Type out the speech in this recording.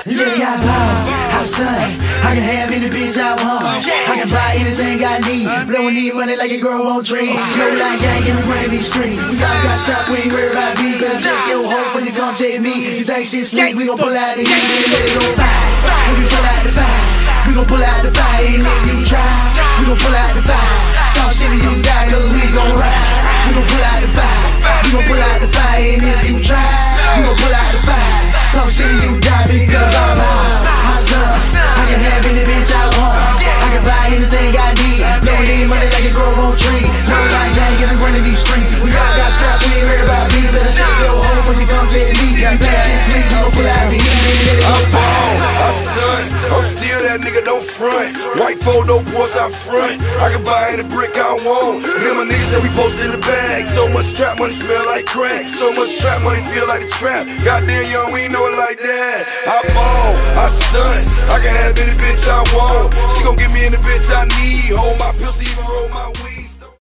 I got power, I stunt. I can have any bitch I want. I can buy anything I need. Blowing need money like a girl on trees. Yo, like gang in the streets. We got, got straps, we ain't worried about bees. Better check your hoe before you come check me. You think shit sweet, we gon' pull out the heat and let it go fire. We pull out the fire, we gon' pull out the fire. And if you try, we gon' pull out the fire. Talk shit to you die, cause we gon' ride. We gon' pull out the fire. We gon' pull out the fire. And if you that nigga, don't front. White photo boys out front. I can buy any brick I want. Me and my niggas that we posted in the bag. So much trap money smell like crack. So much trap money feel like a trap. Goddamn young, we know it like that. I ball, I stunt. I can have any bitch I want. She gon' give me any bitch I need. Hold my pistol, even roll my weed.